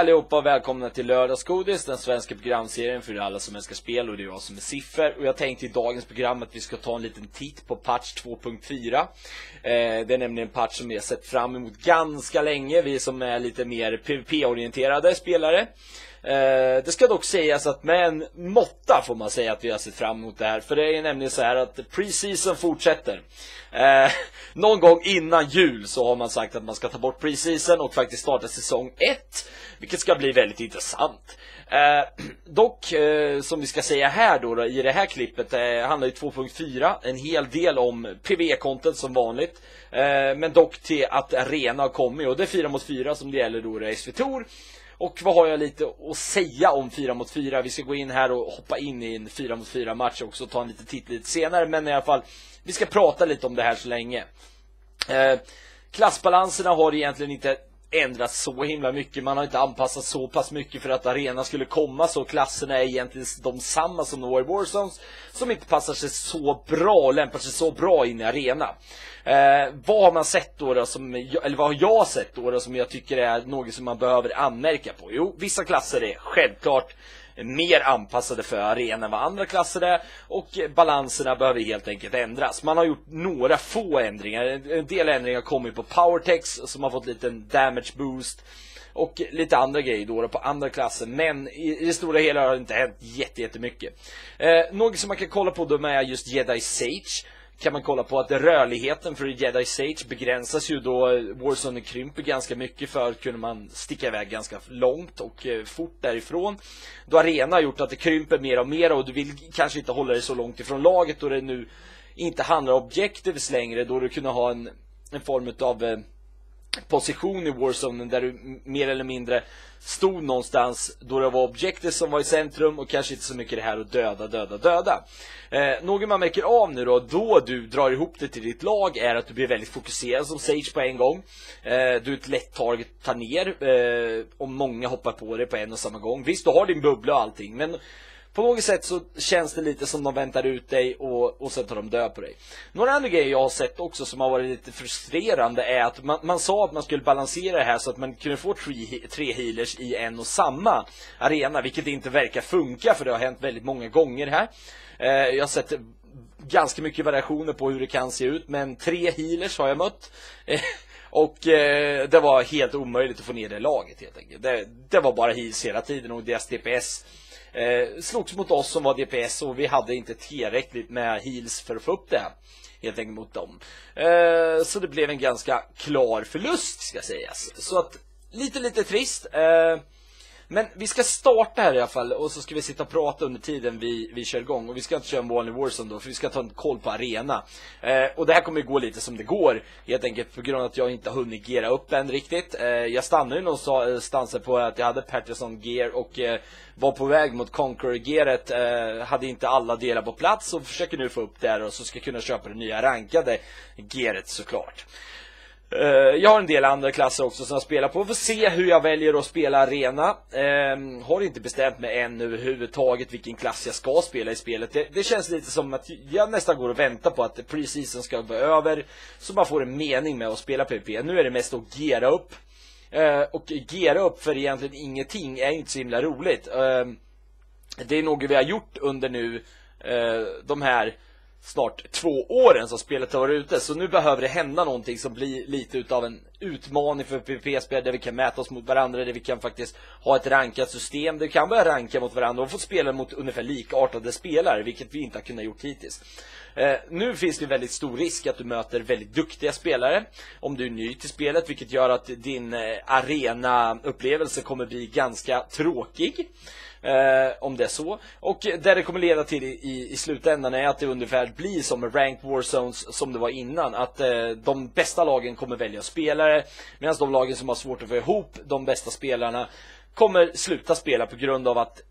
Hej allihopa och välkomna till Lördagsgodis, den svenska programserien för alla som älskar spel och det är jag som är Siffer. Och jag tänkte i dagens program att vi ska ta en liten titt på patch 2.4. Eh, det är nämligen en patch som vi har sett fram emot ganska länge, vi som är lite mer PVP-orienterade spelare. Eh, det ska dock sägas att med en måtta får man säga att vi har sett fram emot det här. För det är nämligen så här att preseason fortsätter. Eh, någon gång innan jul så har man sagt att man ska ta bort preseason och faktiskt starta säsong 1. Vilket ska bli väldigt intressant. Eh, dock, eh, som vi ska säga här då, då i det här klippet, eh, handlar ju 2.4 en hel del om PV-content som vanligt. Eh, men dock till att arena har kommit och det är 4 mot 4 som det gäller då i SVTOR. Och vad har jag lite att säga om 4 mot 4? Vi ska gå in här och hoppa in i en 4 mot 4 match också och ta en liten titt lite senare. Men i alla fall, vi ska prata lite om det här så länge. Eh, klassbalanserna har egentligen inte ändrats så himla mycket. Man har inte anpassat så pass mycket för att arenan skulle komma så klasserna är egentligen de samma som Norway Warzones som inte passar sig så bra och lämpar sig så bra in i arena. Eh, vad har man sett då, då som, eller vad har jag sett då, då som jag tycker är något som man behöver anmärka på? Jo, vissa klasser är självklart mer anpassade för arenan än vad andra klasser är och balanserna behöver helt enkelt ändras. Man har gjort några få ändringar. En del ändringar kommer på Powertex som har fått lite damage boost och lite andra grejer då, på andra klasser. Men i, i det stora hela har det inte hänt jättemycket. Eh, något som man kan kolla på då är just Jedi Sage kan man kolla på att rörligheten för Jedi Sage begränsas ju då eh, Warzone krymper ganska mycket. för kunde man sticka iväg ganska långt och eh, fort därifrån. Då Arena har gjort att det krymper mer och mer och du vill kanske inte hålla dig så långt ifrån laget då det nu inte handlar om objectives längre. Då du kunde ha en, en form av eh, position i Warzone där du mer eller mindre stod någonstans då det var objektet som var i centrum och kanske inte så mycket det här att döda, döda, döda. Eh, något man märker av nu då, då du drar ihop det till ditt lag är att du blir väldigt fokuserad som Sage på en gång. Eh, du är ett lätt target ta ner eh, om många hoppar på dig på en och samma gång. Visst, du har din bubbla och allting, men på något sätt så känns det lite som de väntar ut dig och, och sen tar de död på dig. Några andra grejer jag har sett också som har varit lite frustrerande är att man, man sa att man skulle balansera det här så att man kunde få tre, tre healers i en och samma arena, vilket inte verkar funka för det har hänt väldigt många gånger här. Eh, jag har sett ganska mycket variationer på hur det kan se ut, men tre healers har jag mött. Eh, och eh, det var helt omöjligt att få ner det laget helt enkelt. Det, det var bara heals hela tiden och deras DPS eh, slogs mot oss som var DPS och vi hade inte tillräckligt med heals för att få upp det helt enkelt mot dem. Eh, så det blev en ganska klar förlust ska sägas. Så att lite lite trist. Eh, men vi ska starta här i alla fall och så ska vi sitta och prata under tiden vi, vi kör igång. Och vi ska inte köra en vanlig Warzone då, för vi ska ta en koll på arena. Eh, och det här kommer ju gå lite som det går, helt enkelt på grund av att jag inte har hunnit geara upp än riktigt. Eh, jag stannade ju någonstans eh, på att jag hade Patterson Gear och eh, var på väg mot Conqueror-gearet, eh, hade inte alla delar på plats och försöker nu få upp det här och så ska jag kunna köpa det nya rankade gearet såklart. Eh, jag har en del andra klasser också som jag spelar på. Får se hur jag väljer att spela arena. Eh, har inte bestämt mig än överhuvudtaget vilken klass jag ska spela i spelet. Det, det, känns lite som att jag nästan går och väntar på att preseason ska vara över. Så man får en mening med att spela PVP. Nu är det mest att gera upp. Eh, och gera upp för egentligen ingenting är inte så himla roligt. Eh, det är något vi har gjort under nu eh, de här snart två åren som spelet har varit ute. Så nu behöver det hända någonting som blir lite utav en utmaning för PVP-spel där vi kan mäta oss mot varandra, där vi kan faktiskt ha ett rankat system, där vi kan börja ranka mot varandra och få spela mot ungefär likartade spelare, vilket vi inte har kunnat gjort hittills. Eh, nu finns det väldigt stor risk att du möter väldigt duktiga spelare om du är ny till spelet, vilket gör att din eh, arena-upplevelse kommer bli ganska tråkig. Eh, om det är så. Och det det kommer leda till i, i slutändan är att det ungefär blir som med Ranked Warzones som det var innan. Att eh, de bästa lagen kommer välja spelare medan de lagen som har svårt att få ihop de bästa spelarna kommer sluta spela på grund av att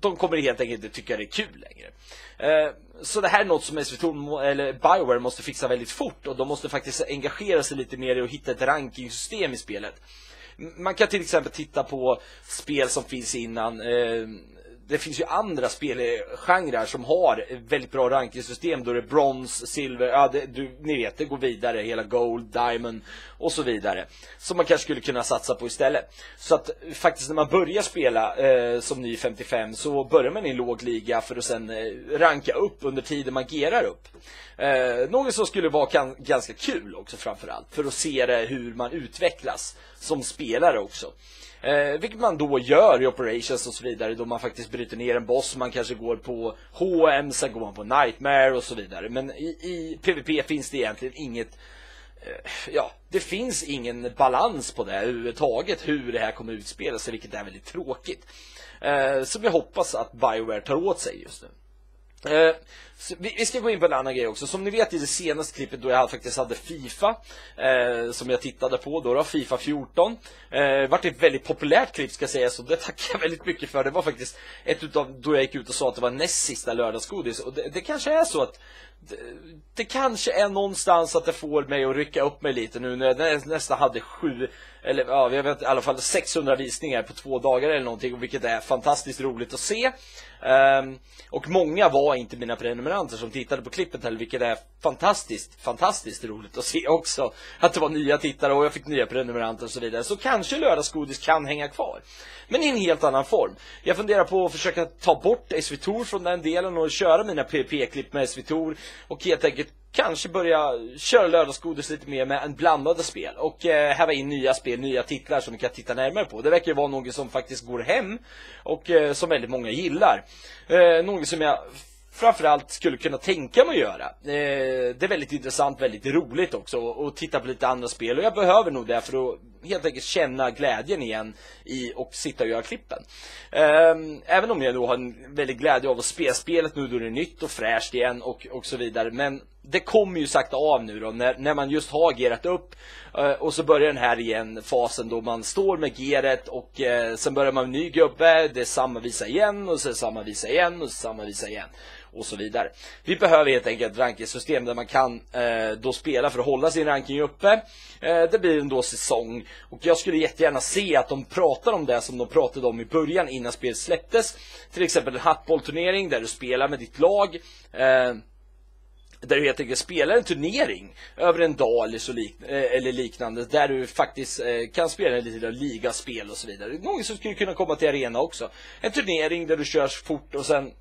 de kommer helt enkelt inte tycka det är kul längre. Eh, så det här är något som SVT, eller Bioware måste fixa väldigt fort och de måste faktiskt engagera sig lite mer i att hitta ett rankingsystem i spelet. Man kan till exempel titta på spel som finns innan. Eh, det finns ju andra spelgenrer som har väldigt bra rankingsystem då det är brons, silver, ja det, du, ni vet det går vidare, hela gold, diamond och så vidare. Som man kanske skulle kunna satsa på istället. Så att faktiskt när man börjar spela eh, som ny 55 så börjar man i en låg liga för att sen eh, ranka upp under tiden man gerar upp. Eh, något som skulle vara kan, ganska kul också framförallt för att se det, hur man utvecklas som spelare också. Eh, vilket man då gör i operations och så vidare då man faktiskt bryter ner en boss. Man kanske går på HM, sen går man på Nightmare och så vidare. Men i, i PVP finns det egentligen inget eh, Ja, det finns ingen balans på det överhuvudtaget hur det här kommer utspela sig, vilket är väldigt tråkigt. Eh, som jag hoppas att Bioware tar åt sig just nu. Eh, vi, vi, ska gå in på en annan grej också. Som ni vet i det senaste klippet då jag faktiskt hade Fifa, eh, som jag tittade på då, då Fifa 14. Eh, vart ett väldigt populärt klipp ska sägas och det tackar jag väldigt mycket för. Det var faktiskt ett utav, då jag gick ut och sa att det var näst sista lördagsgodis. Och det, det kanske är så att det, det, kanske är någonstans att det får mig att rycka upp mig lite nu när jag nästan hade sju eller ja, jag vet i alla fall 600 visningar på två dagar eller någonting, vilket är fantastiskt roligt att se. Um, och många var inte mina prenumeranter som tittade på klippet heller, vilket är fantastiskt, fantastiskt roligt att se också. Att det var nya tittare och jag fick nya prenumeranter och så vidare. Så kanske lördagsgodis kan hänga kvar. Men i en helt annan form. Jag funderar på att försöka ta bort SVTOR från den delen och köra mina PP-klipp med SVTOR och helt enkelt kanske börja köra lördagsgodis lite mer med en blandade spel och eh, häva in nya spel, nya titlar som vi kan titta närmare på. Det verkar ju vara något som faktiskt går hem och eh, som väldigt många gillar. Eh, något som jag framförallt skulle kunna tänka mig att göra. Eh, det är väldigt intressant, väldigt roligt också att titta på lite andra spel och jag behöver nog det för att helt enkelt känna glädjen igen i och sitta och göra klippen. Ehm, även om jag då har en väldigt glädje av att spela spelet nu då det är nytt och fräscht igen och, och så vidare. Men det kommer ju sakta av nu då när, när man just har gerat upp eh, och så börjar den här igen fasen då man står med geret och eh, sen börjar man med ny gubbe, det är samma visa igen och så samma visa igen och så samma visa igen och så vidare. Vi behöver helt enkelt ett rankingsystem där man kan eh, då spela för att hålla sin ranking uppe. Eh, det blir en då säsong och jag skulle jättegärna se att de pratar om det som de pratade om i början innan spelet släpptes. Till exempel en hattbollturnering där du spelar med ditt lag. Eh, där du helt enkelt spelar en turnering över en dag eller, så lik eh, eller liknande. Där du faktiskt eh, kan spela lite ligaspel och så vidare. Någon som skulle kunna komma till arena också. En turnering där du körs fort och sen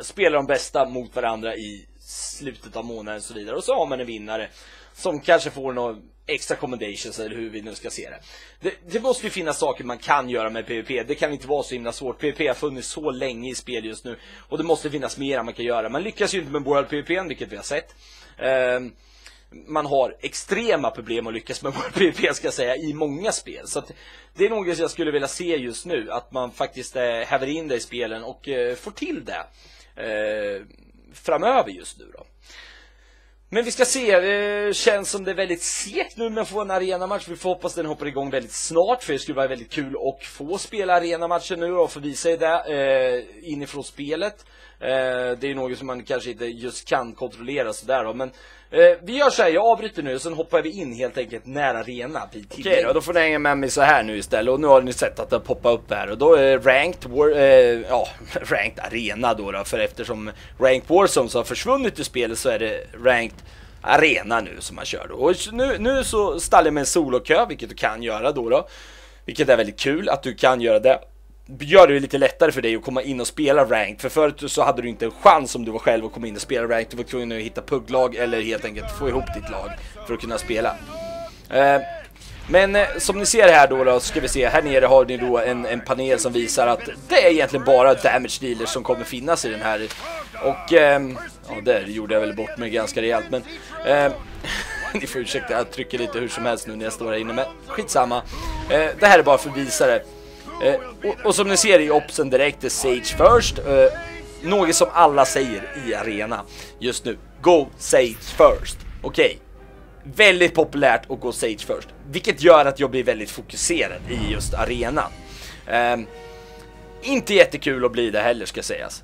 spelar de bästa mot varandra i slutet av månaden och så vidare. Och så har man en vinnare som kanske får några extra commendations eller hur vi nu ska se det. det. det. måste ju finnas saker man kan göra med PVP. Det kan inte vara så himla svårt. PVP har funnits så länge i spel just nu. Och det måste finnas mer man kan göra. Man lyckas ju inte med World PVP, vilket vi har sett. Um, man har extrema problem att lyckas med World PVP ska jag säga i många spel. Så att det är något jag skulle vilja se just nu. Att man faktiskt eh, häver in det i spelen och eh, får till det eh, framöver just nu då. Men vi ska se, det känns som det är väldigt segt nu med att få en arenamatch. Vi får hoppas den hoppar igång väldigt snart för det skulle vara väldigt kul att få spela Arenamatchen nu och få visa det eh, inifrån spelet. Eh, det är något som man kanske inte just kan kontrollera sådär då, men Eh, vi gör så här, jag avbryter nu, sen hoppar vi in helt enkelt när arena blir Okej okay, då, då får ni hänga med mig så här nu istället. Och nu har ni sett att det poppar upp här. Och då är ranked, war, eh, ja, ranked arena då, då. För eftersom ranked Warzone har försvunnit ur spelet så är det ranked arena nu som man kör då. Och nu, nu så ställer jag med en solokö, vilket du kan göra då då. Vilket är väldigt kul att du kan göra det gör det lite lättare för dig att komma in och spela ranked. För förut så hade du inte en chans om du var själv att komma in och spela ranked. Du var tvungen att hitta pugglag eller helt enkelt få ihop ditt lag för att kunna spela. Eh, men eh, som ni ser här då, då ska vi se, här nere har ni då en, en, panel som visar att det är egentligen bara damage dealers som kommer finnas i den här. Och, eh, ja där gjorde jag väl bort mig ganska rejält men eh, ni får ursäkta, jag trycker lite hur som helst nu när jag står här inne men skitsamma. Eh, det här är bara för att visa det. Eh, och, och, som ni ser i opsen direkt är Sage first. Eh, något som alla säger i arena just nu. Go Sage first. Okej. Okay. Väldigt populärt att gå Sage first. Vilket gör att jag blir väldigt fokuserad i just arenan. Eh, inte jättekul att bli det heller ska sägas.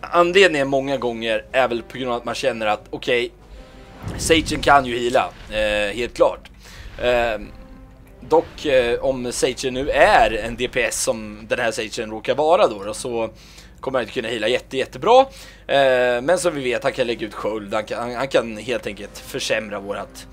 Anledningen många gånger är väl på grund av att man känner att okej, okay, Sagen kan ju hila, eh, helt klart. Eh, dock eh, om Sage nu är en DPS som den här Sagen råkar vara då, då så kommer han inte kunna hila jätte, jättebra. Eh, men som vi vet, han kan lägga ut sköld, han kan, han, kan helt enkelt försämra vårat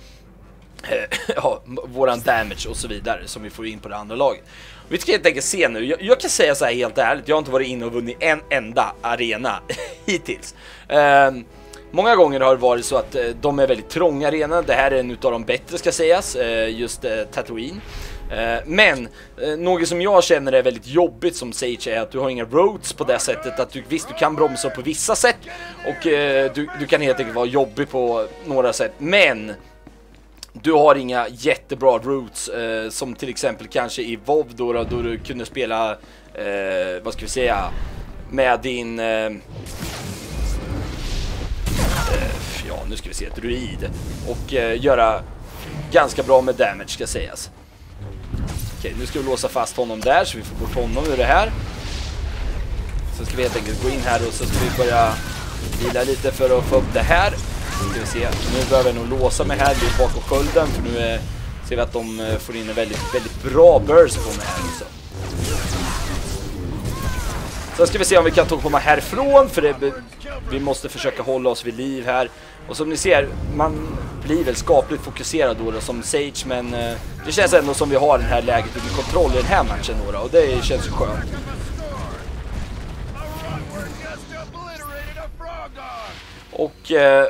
eh, ja, våran damage och så vidare som vi får in på det andra laget. Vi ska helt enkelt se nu, jag, jag, kan säga så här helt ärligt, jag har inte varit inne och vunnit en enda arena hittills. Um, Många gånger har det varit så att eh, de är väldigt trånga arenor. Det här är en utav de bättre ska sägas, eh, just eh, Tatooine. Men något som jag känner är väldigt jobbigt som Sage är att du har inga roads på det sättet att du visst du kan bromsa på vissa sätt och du, du kan helt enkelt vara jobbig på några sätt men du har inga jättebra routes som till exempel kanske i WoW då, då du kunde spela vad ska vi säga med din nu ska vi se, druid och eh, göra ganska bra med damage ska sägas. Okej, nu ska vi låsa fast honom där så vi får bort honom ur det här. Sen ska vi helt enkelt gå in här och så ska vi börja vila lite för att få upp det här. Ska vi se, nu behöver jag nog låsa mig här lite bakom skölden för nu är, ser vi att de eh, får in en väldigt, väldigt bra burst på mig här också. Sen ska vi se om vi kan ta komma härifrån för det, vi måste försöka hålla oss vid liv här. Och som ni ser, man blir väl skapligt fokuserad då, då som Sage men eh, det känns ändå som vi har det här läget under kontroll i den här matchen då, då och det känns ju skönt. Och eh,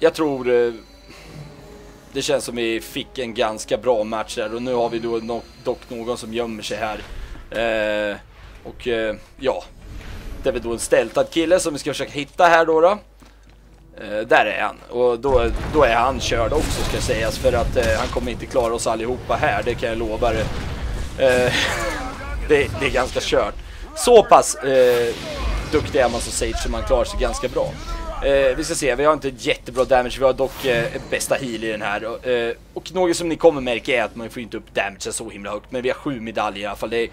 jag tror eh, det känns som vi fick en ganska bra match där och nu har vi då no dock någon som gömmer sig här. Eh, och eh, ja, Hittar vi då en steltad kille som vi ska försöka hitta här då. då. Uh, där är han. Och då, då är han körd också ska sägas. För att uh, han kommer inte klara oss allihopa här, det kan jag lova det. Uh, det, det, är ganska kört. Så pass eh, duktig är man som Sage så man klarar sig ganska bra. Eh, vi ska se, vi har inte jättebra damage, vi har dock eh, bästa heal i den här. Eh, och något som ni kommer märka är att man får inte upp damage så himla högt, men vi har sju medaljer i alla fall. Det är,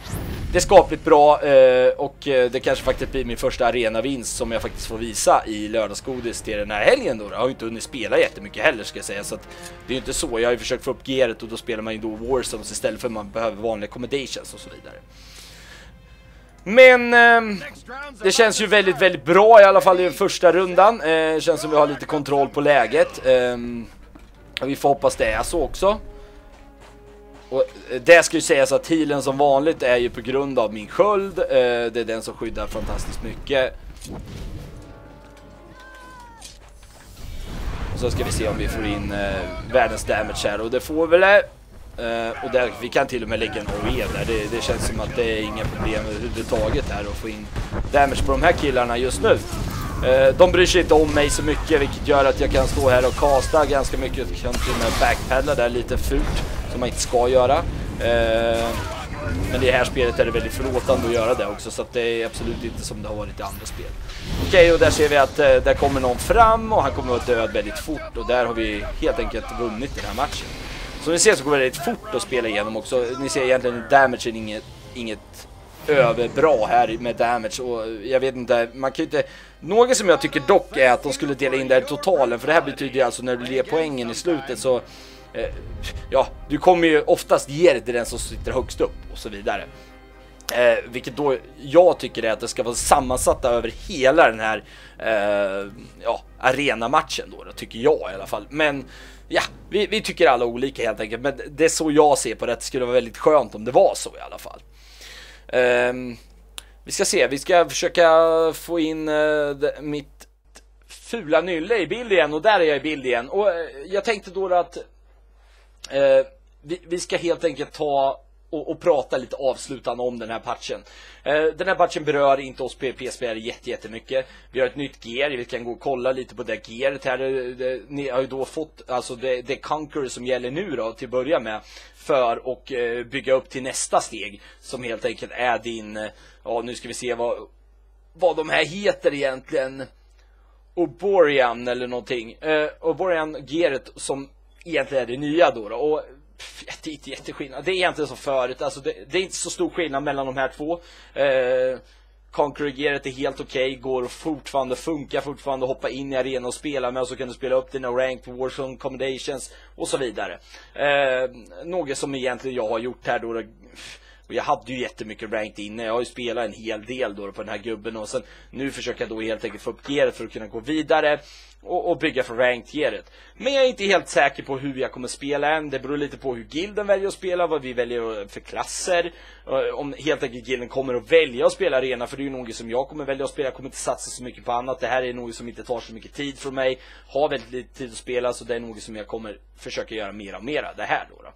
det är skapligt bra eh, och eh, det kanske faktiskt blir min första arenavinst som jag faktiskt får visa i lördagsgodis till den här helgen då. Jag har ju inte hunnit spela jättemycket heller ska jag säga, så att det är ju inte så. Jag har ju försökt få upp gearet och då spelar man ju då Warzones istället för att man behöver vanliga accommodations och så vidare. Men eh, det känns ju väldigt, väldigt bra i alla fall i första rundan. Eh, känns som vi har lite kontroll på läget. Eh, vi får hoppas det är så också. Och eh, det ska ju sägas att healen som vanligt är ju på grund av min sköld. Eh, det är den som skyddar fantastiskt mycket. Och så ska vi se om vi får in eh, världens damage här och det får väl Eh, och där, vi kan till och med lägga en OE där. Det, det, känns som att det är inga problem överhuvudtaget här att få in damage på de här killarna just nu. Eh, de bryr sig inte om mig så mycket vilket gör att jag kan stå här och kasta ganska mycket. Jag kan till och med backpedla där lite fult som man inte ska göra. Eh, men i det här spelet är det väldigt förlåtande att göra det också så att det är absolut inte som det har varit i andra spel. Okej, okay, och där ser vi att där kommer någon fram och han kommer att död väldigt fort och där har vi helt enkelt vunnit den här matchen. Som ni ser så går det väldigt fort att spela igenom också. Ni ser egentligen damagen inget, inget överbra här med damage och jag vet inte, man kan ju inte... Något som jag tycker dock är att de skulle dela in det här i totalen för det här betyder ju alltså när du ger poängen i slutet så... Eh, ja, du kommer ju oftast ge det till den som sitter högst upp och så vidare. Eh, vilket då jag tycker är att det ska vara sammansatta över hela den här eh, ja, arenamatchen då, då, tycker jag i alla fall. Men ja, vi, vi, tycker alla olika helt enkelt. Men det är så jag ser på det. Det skulle vara väldigt skönt om det var så i alla fall. Eh, vi ska se, vi ska försöka få in uh, mitt fula nylle i bild igen och där är jag i bild igen. Och eh, jag tänkte då att eh, vi, vi, ska helt enkelt ta och, och, prata lite avslutande om den här patchen. Eh, den här patchen berör inte oss PSP jättemycket. Vi har ett nytt gear, vi kan gå och kolla lite på det gearet här. Eh, det, ni har ju då fått, alltså det, det Conquer som gäller nu då till att börja med. För att eh, bygga upp till nästa steg. Som helt enkelt är din, eh, ja nu ska vi se vad, vad de här heter egentligen. Oborian eller någonting. Eh, Oborian gearet som egentligen är det nya då. då. Och det är inte jätteskillnad. Det är egentligen som förut. Alltså det, det, är inte så stor skillnad mellan de här två. Eh, Conqueror-gearet är helt okej, okay, går fortfarande, funkar fortfarande, hoppa in i arenan och spela med och så kan du spela upp dina ranked Warzone accommodations och så vidare. Eh, något som egentligen jag har gjort här då och jag hade ju jättemycket ranked inne. Jag har ju spelat en hel del då på den här gubben och sen nu försöker jag då helt enkelt få upp gearet för att kunna gå vidare och, och bygga för ranked-tieret. Men jag är inte helt säker på hur jag kommer spela än. Det beror lite på hur gilden väljer att spela, vad vi väljer för klasser. Eh, om helt enkelt gilden kommer att välja att spela arena, för det är ju något som jag kommer välja att spela. Jag kommer inte satsa så mycket på annat. Det här är något som inte tar så mycket tid från mig. Har väldigt lite tid att spela, så det är något som jag kommer försöka göra mer och mer det här då. då.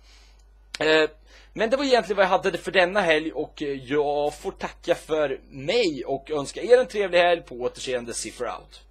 Eh, men det var egentligen vad jag hade för denna helg och eh, jag får tacka för mig och önska er en trevlig helg på återseende Ciffer Out.